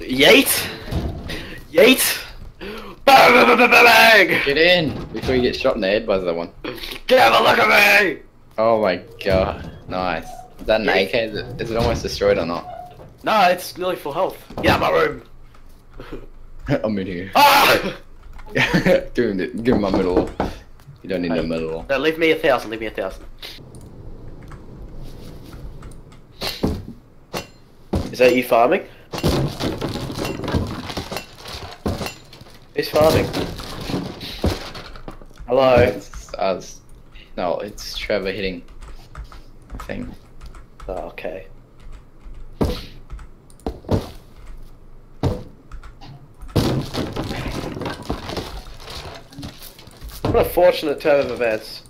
Yeet! Yeet! Bang, bang, bang! Get in before you get shot in the head by the one. Get have a look at me! Oh my god. Nice. Is that an. AK? Is it, is it almost destroyed or not? No, it's nearly full health. Get out of my room! I'm in here. Ah! give him the, give him my middle. You don't need Hey. no middle. No, leave me a thousand, leave me a thousand. Is that you farming? Who's farming? Hello? It's us. No, it's Trevor hitting. I think. Oh, okay. What a fortunate turn of events.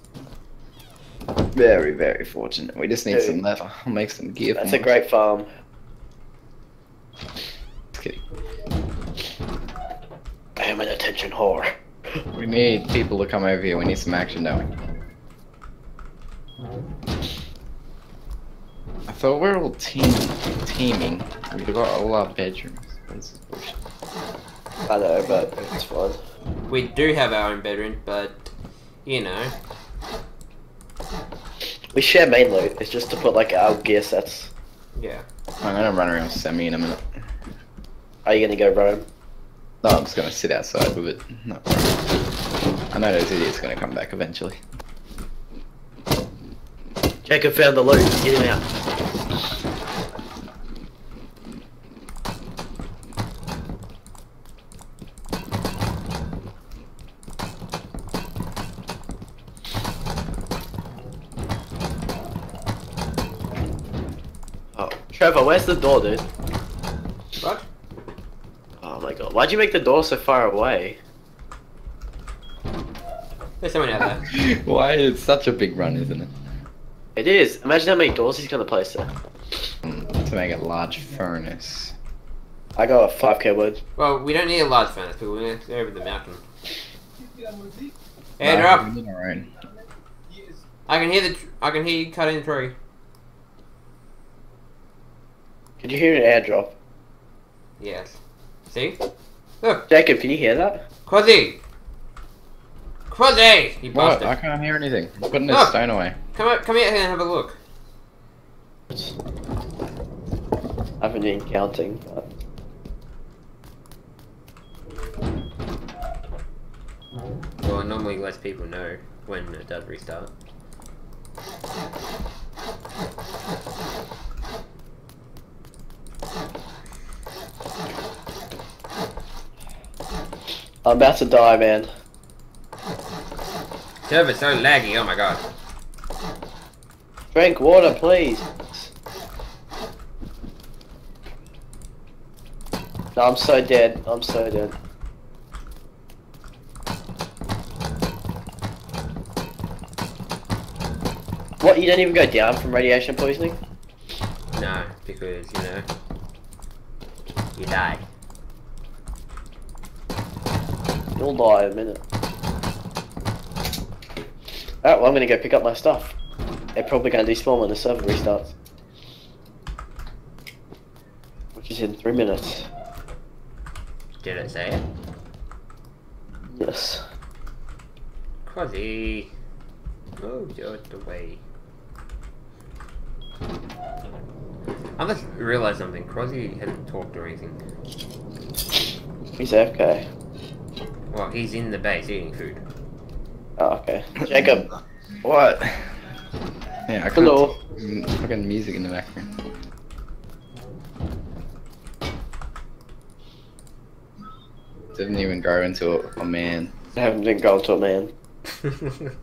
Very, very fortunate. We just need Dude. some leather. I'll make some gear. That's a great farm. Just kidding. I am whore. We need people to come over here. We need some action, don't we? I thought we were all team teaming. We've got all our bedrooms. This is bullshit. I know, but it's fine. We do have our own bedroom, but you know, We share main loot. It's just to put like our gear sets. yeah. I'm gonna run around semi in a minute. Are you gonna go roam? No, I'm just gonna sit outside with it. No. I know those idiots gonna come back eventually. Jacob found the loot. Get him out. Oh, Trevor, where's the door, dude? What? Oh my god, why'd you make the door so far away? There's someone out there. Why? It's such a big run, isn't it? It is. Imagine how many doors he's gonna place there. Mm, To make a large furnace. I got a 5k wood. Well, we don't need a large furnace, but we're gonna go over the mountain. No, Airdrop. we need our own. I can hear the. Tr- I can hear you cutting the tree. Could you hear an airdrop? Yes. See? Look, Jacob, can you hear that? Quasi. Quasi! You What? I can't hear anything. I'm putting this Look. stone away. Come out, come out here and have a look. I haven't been counting. But... Well, normally less people know when it does restart. I'm about to die, man. Server's so laggy, oh my god. Drink water, please. No, I'm so dead. I'm so dead. What? You don't even go down from radiation poisoning? No, because, you know, you die. You'll die in a minute. Alright, well, I'm gonna go pick up my stuff. They're probably gonna despawn when the server restarts. Which is in three minutes. Did it say it? Yes. Quasi. Move the way. I just realised something. Quasi hasn't talked or anything. He's AFK. Well, he's in the base eating food. Oh, okay. Jacob. What? Yeah, I can't. Hello. Fucking music in the background. Didn't even grow into a, a man. I haven't been going to a man.